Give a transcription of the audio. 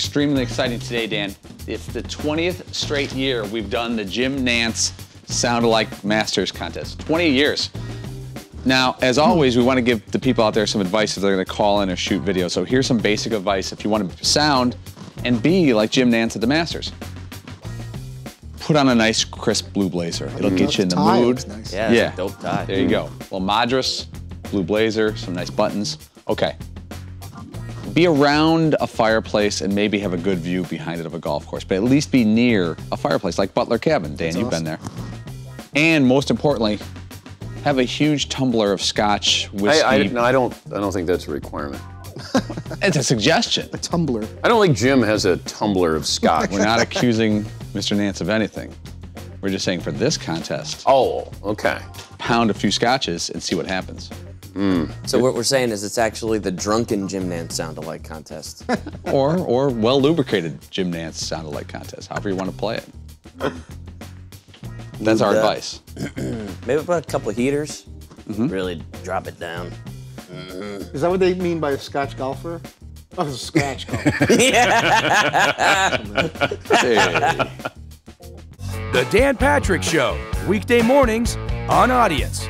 extremely exciting today, Dan. It's the 20th straight year we've done the Jim Nantz Sound Alike Masters contest. 20 years. Now, as hmm. always, we want to give the people out there some advice if they're going to call in or shoot video. So here's some basic advice if you want to sound and be like Jim Nantz at the Masters. Put on a nice, crisp blue blazer. It'll mm. get you in the tie mood. nice. Yeah, Yeah. a dope tie. There you go. little Madras, blue blazer, some nice buttons. Okay. Be around a fireplace and maybe have a good view behind it of a golf course, but at least be near a fireplace like Butler Cabin. Dan, you've been there. And most importantly, have a huge tumbler of scotch whiskey. I, I, no, I don't. I don't think that's a requirement. It's a suggestion. A tumbler. I don't think Jim has a tumbler of scotch. We're not accusing Mr. Nantz of anything. We're just saying for this contest, oh, okay. pound a few scotches and see what happens. So what we're saying is it's actually the drunken Jim Nantz sound alike contest. or or well lubricated Jim Nantz sound alike contest, however you want to play it. That's our advice. Maybe put a couple heaters. Mm-hmm. Really drop it down. Is that what they mean by a Scotch golfer? Oh, it's a Scotch golfer. Hey. The Dan Patrick Show, weekday mornings on Audience.